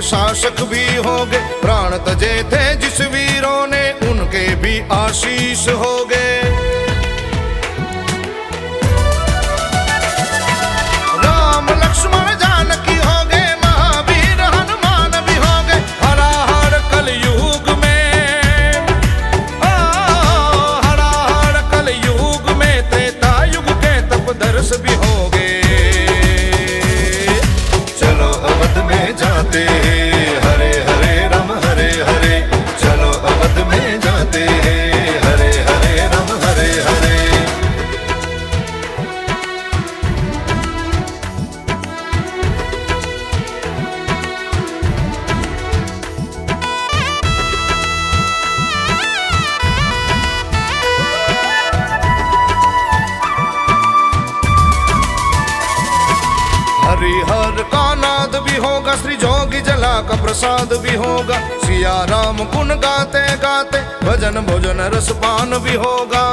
शासक भी होगे प्राण तजे थे जिस वीरों ने उनके भी आशीष होगे। होगा, श्री जोगी जला का प्रसाद भी होगा। सिया राम गुण गाते गाते, भजन भोजन रसपान भी होगा।